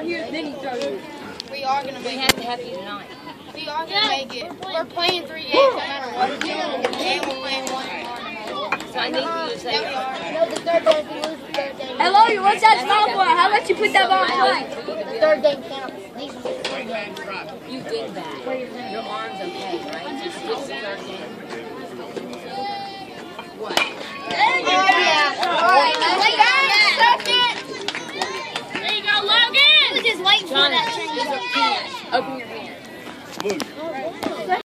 down here, then he throws it. We are gonna We make have to have you tonight. We are gonna make it. We're playing three games no matter what. And we're playing one tomorrow. So I need you to say, Yeah, we are. No, the third game, if you lose the third game. Hello, you what's that small for? How about you put that ball in play? The third game counts. These are the three games. you did that. Your arm's okay, right? Just switch the third game. Open your hand. Move.